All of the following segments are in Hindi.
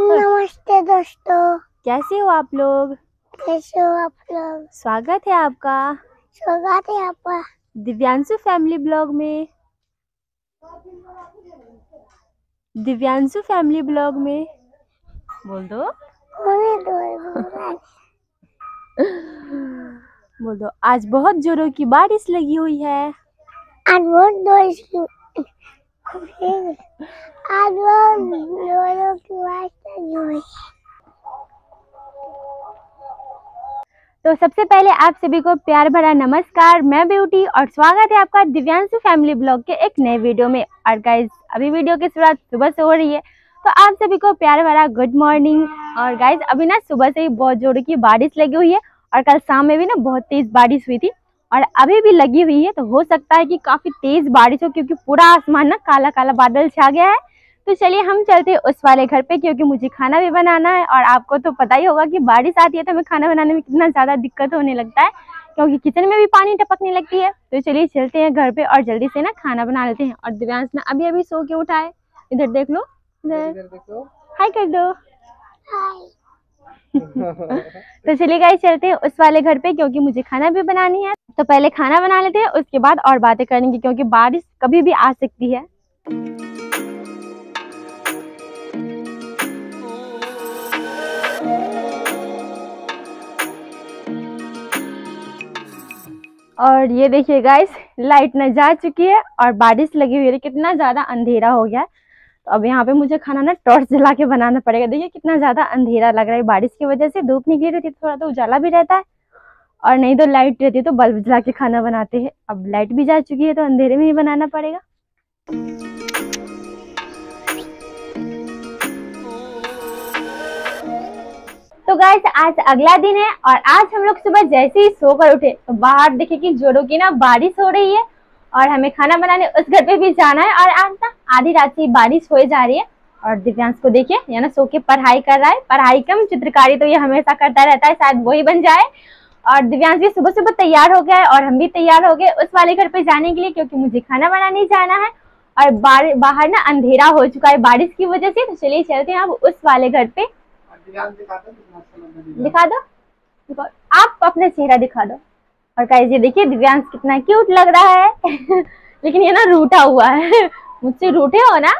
नमस्ते दोस्तों। कैसे हो आप लोग? कैसे हो आप लोग? स्वागत है आपका। स्वागत है आपका। दिव्यांशु फैमिली ब्लॉग में। दिव्यांशु फैमिली ब्लॉग में। बोल दो। बोल दो आज बहुत जोरों की बारिश लगी हुई है। आज बहुत तो सबसे पहले आप सभी को प्यार भरा नमस्कार। मैं ब्यूटी और स्वागत है आपका दिव्यांशु फैमिली ब्लॉग के एक नए वीडियो में। और गाइज़ अभी वीडियो की शुरुआत सुबह से हो रही है। तो आप सभी को प्यार भरा गुड मॉर्निंग और गाइज़ अभी ना सुबह से ही बहुत जोरों की बारिश लगी हुई है। और कल शाम में भी ना बहुत तेज बारिश हुई थी। और अभी भी लगी हुई है तो हो सकता है कि काफ़ी तेज बारिश हो क्योंकि पूरा आसमान ना काला काला बादल छा गया है। तो चलिए हम चलते हैं उस वाले घर पे क्योंकि मुझे खाना भी बनाना है और आपको तो पता ही होगा कि बारिश आती है तो हमें खाना बनाने में कितना ज़्यादा दिक्कत होने लगता है क्योंकि किचन में भी पानी टपकने लगती है। तो चलिए चलते हैं घर पे और जल्दी से ना खाना बना लेते हैं। और दिव्यांश ना अभी अभी सो के उठा है। इधर देख लो इधर। हाय कर दो। हाय। तो चलिए गाइस चलते हैं उस वाले घर पे, क्योंकि मुझे खाना भी बनानी है। तो पहले खाना बना लेते हैं, उसके बाद और बातें करेंगे, क्योंकि बारिश कभी भी आ सकती है। और ये देखिए गाइस लाइट न जा चुकी है, और बारिश लगी हुई है, कितना ज़्यादा अंधेरा हो गया है। तो अब यहाँ पे मुझे खाना ना टॉर्च जला के बनाना पड़ेगा। देखिए कितना ज़्यादा अंधेरा लग रहा है, बारिश की वजह से धूप निकली रहती है, थोड़ा तो उजाला भी रहता है और नहीं तो लाइट रहती है तो बल्ब जला के खाना बनाते हैं। अब लाइट भी जा चुकी है तो अंधेरे में ही बनाना पड़ेगा। तो गाइस आज अगला दिन है और आज हम लोग सुबह जैसे ही सोकर उठे तो बाहर देखे कि जोरों की ना बारिश हो रही है। और हमें खाना बनाने उस घर पे भी जाना है। और आज ना आधी रात से बारिश हो जा रही है। और दिव्यांश को देखिए ये ना सो के पढ़ाई कर रहा है। पढ़ाई कम चित्रकारी तो ये हमेशा करता रहता है शायद वही बन जाए। और दिव्यांश भी सुबह सुबह तैयार हो गया है और हम भी तैयार हो गए उस वाले घर पे जाने के लिए क्योंकि मुझे खाना बनाने जाना है। और बार, बाहर ना अंधेरा हो चुका है बारिश की वजह से। तो चलिए चलते हैं अब उस वाले घर पे। दिखा दो। दिखा- आप अपना चेहरा दिखा दो। और गाइस ये देखिए दिव्यांश कितना क्यूट लग रहा है। लेकिन ये ना रूठा हुआ है। मुझसे रूठे हो ना?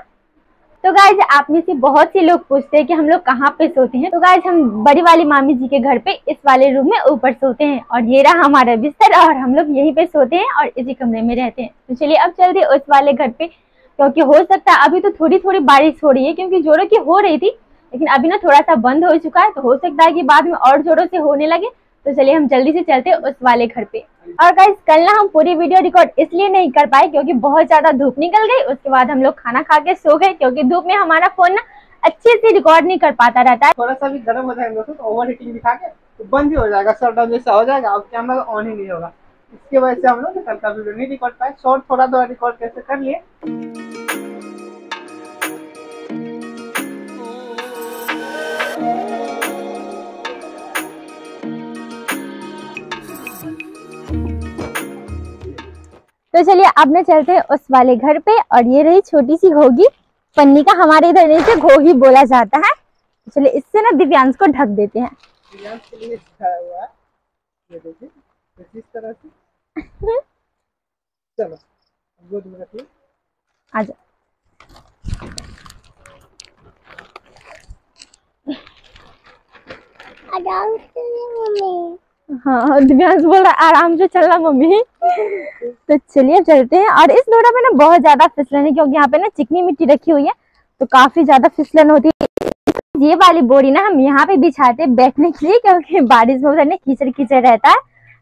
तो गाइज़ आप में से बहुत से लोग पूछते हैं कि हम लोग कहाँ पे सोते हैं। तो गाइज़ हम बड़ी वाली मामी जी के घर पे इस वाले रूम में ऊपर सोते हैं। और ये रहा हमारा बिस्तर और हम लोग यहीं पे सोते हैं और इसी कमरे में रहते हैं। तो चलिए अब चलते हैं उस वाले घर पे, क्योंकि हो सकता है अभी तो थोड़ी थोड़ी बारिश हो रही है, क्योंकि जोरों की हो रही थी, लेकिन अभी ना थोड़ा सा बंद हो चुका है तो हो सकता है कि बाद में और जोरों से होने लगे। तो चलिए हम जल्दी से चलते उस वाले घर पे। और गाइस कल ना हम पूरी वीडियो रिकॉर्ड इसलिए नहीं कर पाए क्योंकि बहुत ज़्यादा धूप निकल गई, उसके बाद हम लोग खाना खा के सो गए क्योंकि धूप में हमारा फ़ोन ना अच्छे से रिकॉर्ड नहीं कर पाता रहता है। थोड़ा सा भी गर्म हो जाएगा दोस्तों ओवर हीटिंग दिखा के तो बंद ही हो जाएगा शट डाउन जैसा हो जाएगा, अब कैमरा ऑन ही नहीं होगा। इसके वजह से हम लोग कल का वीडियो नहीं रिकॉर्ड पाए। शॉर्ट थोड़ा थोड़ा रिकॉर्ड कैसे कर लिए। तो चलिए अब ना चलते हैं उस वाले घर पे और ये रही छोटी सी घोगी। पन्नी का हमारे इधर इसे घोगी बोला जाता है। चलिए इससे ना दिव्यांश को ढक देते हैं। दिव्यांश के लिए हुआ ये देखिए कुछ तरह से? चलो गोद में रखिए। आजा आराम से मम्मी। हाँ दिव्यांश बोल रहा आराम से चलना मम्मी। तो चलिए चलते हैं। और इस डोरा पे ना बहुत ज़्यादा फिसलन है, क्योंकि यहाँ पे ना चिकनी मिट्टी रखी हुई है तो काफ़ी ज़्यादा फिसलन होती है। ये वाली बोरी ना हम यहाँ पे बिछाते बैठने के लिए, क्योंकि बारिश में उधर ना कीचड़ कीचड़ रहता है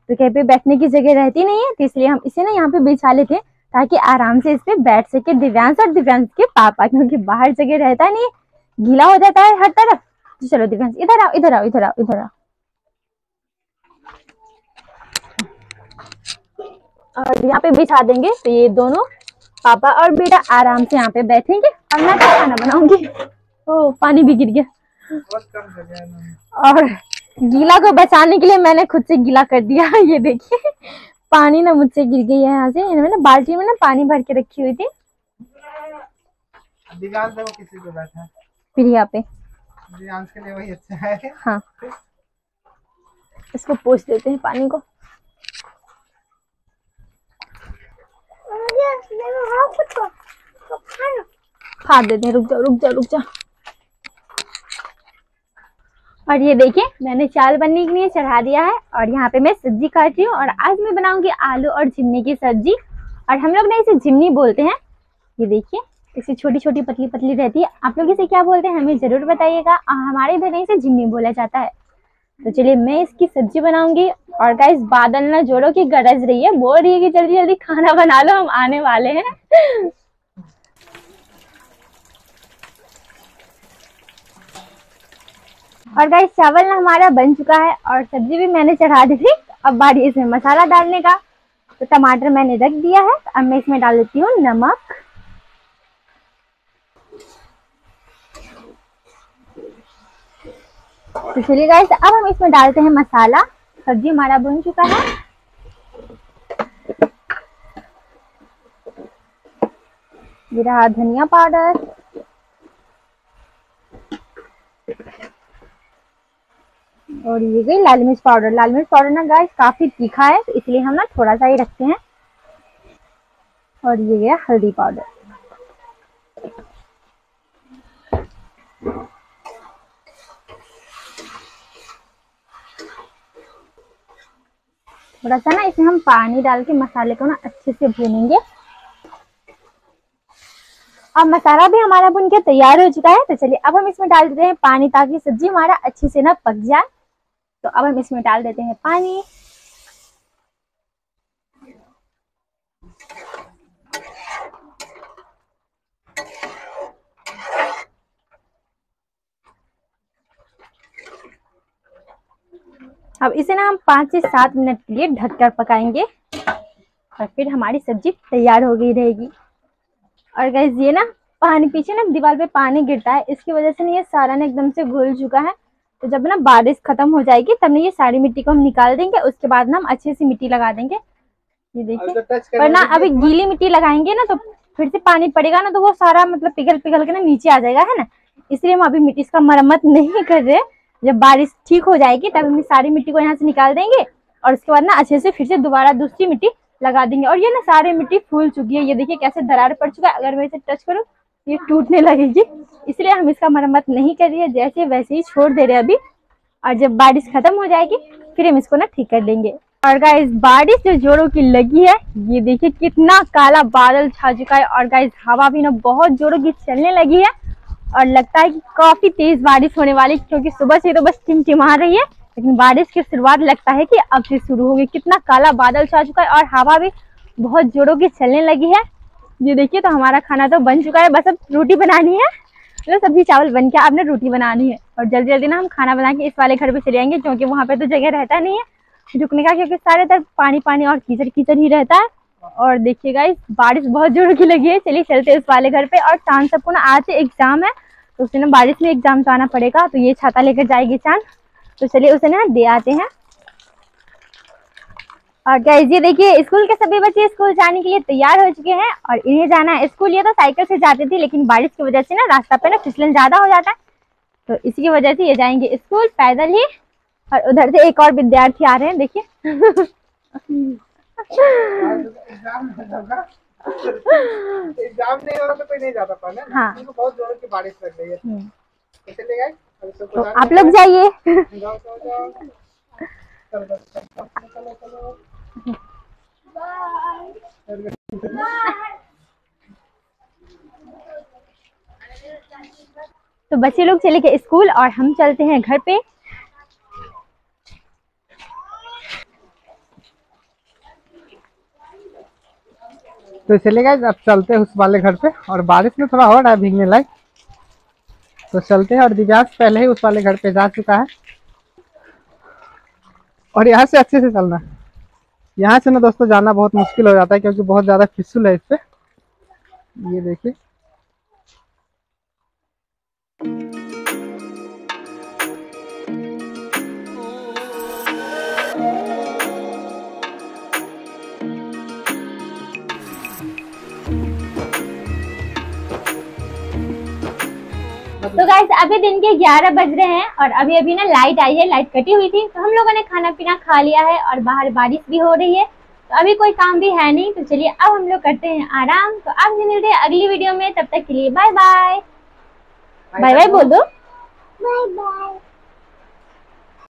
तो कहीं पे बैठने की जगह रहती नहीं है तो इसलिए हम इसे ना यहाँ पे बिछा लेते हैं, ताकि आराम से इस पे बैठ सके दिव्यांश और दिव्यांश के पापा, क्योंकि बाहर जगह रहता नहीं गीला हो जाता है हर तरफ़। तो चलो दिव्यांश, इधर आओ इधर आओ इधर आओ इधर आओ। और यहाँ पे बिछा देंगे। तो ये दोनों पापा और बेटा आराम से यहाँ पे बैठेंगे और मैं तो खाना बनाऊँगी। ओ पानी भी गिर गया। और गीला को बचाने के लिए मैंने खुद से गीला कर दिया। ये देखिए पानी ना मुझसे गिर गई है यहाँ से। इन्होंने ना बाल्टी में ना पानी भर के रखी हुई थी। किसी बैठा फिर यहाँ पे। के लिए वही अच्छा है। हाँ। इसको पोछ देते हैं पानी को हाँ कुछ तो खाना फाड़ देते हैं रुक जाओ रुक जाओ रुक जाओ और ये देखिए, मैंने चाल बनने के लिए चढ़ा दिया है, और यहाँ पे मैं सब्ज़ी काट रही हूँ, और आज मैं बनाऊँगी आलू और झिमनी की सब्ज़ी। और हम लोग ना इसे झिमनी बोलते हैं। ये देखिए, इसे छोटी छोटी पतली पतली रहती है। आप लोग इसे क्या बोलते हैं, हमें ज़रूर बताइएगा। हमारे इधर इसे झिमनी बोला जाता है। तो चलिए मैं इसकी सब्ज़ी बनाऊँगी। और गाइस बादल ना जोड़ो की गरज रही है। बोल रही है कि जल्दी जल्दी खाना बना लो, हम आने वाले हैं। और गाइस चावल ना हमारा बन चुका है और सब्ज़ी भी मैंने चढ़ा दी थी। अब बारी इसमें मसाला डालने का। तो टमाटर मैंने रख दिया है। अब मैं इसमें डाल देती हूँ नमक। तो चलिए गाइस अब हम इसमें डालते हैं मसाला। सब्ज़ी हमारा बन चुका है। ये रहा धनिया पाउडर। और ये गई लाल मिर्च पाउडर। लाल मिर्च पाउडर ना गाइस काफ़ी तीखा है तो इसलिए हम ना थोड़ा सा ही रखते हैं। और ये गया हल्दी पाउडर। थोड़ा सा ना इसमें हम पानी डाल के मसाले को ना अच्छे से भूनेंगे। अब मसाला भी हमारा भुन के तैयार हो चुका है तो चलिए अब हम इसमें डाल देते हैं पानी ताकि सब्ज़ी हमारा अच्छे से ना पक जाए। तो अब हम इसमें डाल देते हैं पानी। अब इसे ना हम पाँच से सात मिनट के लिए ढककर पकाएँगे। और फिर हमारी सब्ज़ी तैयार हो गई रहेगी। और गैस ये ना पानी पीछे ना दीवार पे पानी गिरता है। इसकी वजह से ना ये सारा ना एकदम से घुल चुका है। तो जब ना बारिश खत्म हो जाएगी तब ना ये सारी मिट्टी को हम निकाल देंगे। उसके बाद ना हम अच्छे से मिट्टी लगा देंगे। ये देखिए। तो टच वरना अभी गीली मिट्टी लगाएँगे ना तो फिर से पानी पड़ेगा ना तो वो सारा मतलब पिघल पिघल के ना नीचे आ जाएगा है ना? इसलिए हम अभी मिट्टी इसका मरम्मत नहीं कर रहे। जब बारिश ठीक हो जाएगी, तब हम सारी मिट्टी को यहाँ से निकाल देंगे और उसके बाद ना अच्छे से फिर से दोबारा दूसरी मिट्टी लगा देंगे। और ये ना सारी मिट्टी फूल चुकी है। ये देखिए कैसे दरार पड़ चुका है। अगर मैं इसे टच करूँ, ये टूटने लगेगी। इसलिए हम इसका मरम्मत नहीं कर रही है। जैसे वैसे ही छोड़ दे रहे अभी। और जब बारिश खत्म हो जाएगी, फिर हम इसको ना ठीक कर लेंगे। और गाइस बारिश जो जोरों की लगी है, ये देखिए कितना काला बादल छा चुका है। और गाइस हवा भी ना बहुत जोरों की चलने लगी है। और लगता है कि काफ़ी तेज बारिश होने वाली क्योंकि सुबह से तो बस टिमटिमा रही है, लेकिन बारिश की शुरुआत लगता है कि अब से शुरू होगी। कितना काला बादल छा चुका है और हवा भी बहुत जोरों की चलने लगी है। ये देखिए तो हमारा खाना तो बन चुका है। बस अब रोटी बनानी है। मतलब सब्ज़ी चावल बन के आपने रोटी बनानी है। और जल्दी जल्दी ना हम खाना बना के इस वाले घर पे चले जाएँगे क्योंकि वहाँ पे तो जगह रहता नहीं है। रुकने का, क्योंकि सारे तरफ़ पानी पानी और कीचड़ कीचड़ ही रहता है। और देखिएगा इस बारिश बहुत ज़ोर की लगी है। चलिए चलते हैं उस वाले घर पे। और चाँद सबको ना आज एग्ज़ाम है तो उसे ना बारिश में एग्ज़ाम तो आना पड़ेगा तो ये छाता लेकर जाएगी चाँद। तो चलिए उसे ना दे आते हैं। और गाइस ये देखिए, स्कूल के सभी बच्चे स्कूल जाने के लिए तैयार हो चुके हैं, और इन्हें जाना है। स्कूल ये तो साइकिल से जाते थे, लेकिन बारिश की वजह से ना रास्ता पे ना फिसलन ज़्यादा हो जाता है। तो इसी की वजह से ये जाएँगे स्कूल, पैदल ही। और उधर से एक और विद्यार्थी आ रहे हैं, देखिए। एग्ज़ाम नहीं होगा एग्ज़ाम नहीं होगा तो कोई नहीं जाता पहले हाँ। क्योंकि बहुत जोरों की बारिश लग रही है। हम्म, तो गए। तो आप लोग जाइए। तो बच्चे लोग चले गए स्कूल और हम चलते हैं घर पे। तो चले गए अब चलते हैं उस वाले घर पे, और बारिश में थोड़ा हो रहा है भीगने लायक। तो चलते हैं, और दिव्यांश पहले ही उस वाले घर पे जा चुका है। और यहाँ से अच्छे से चलना। यहाँ से ना दोस्तों जाना बहुत मुश्किल हो जाता है, क्योंकि बहुत ज़्यादा फिसल है इस पर ये देखिए। तो गाइस अभी दिन के 11 बज रहे हैं और अभी अभी ना लाइट आई है लाइट कटी हुई थी तो हम लोगों ने खाना पीना खा लिया है और बाहर बारिश भी हो रही है। तो अभी कोई काम भी है नहीं तो चलिए अब हम लोग करते हैं आराम। तो आपसे मिलते हैं अगली वीडियो में तब तक के लिए बाय बाय बाय बाय बोल दो। Bye bye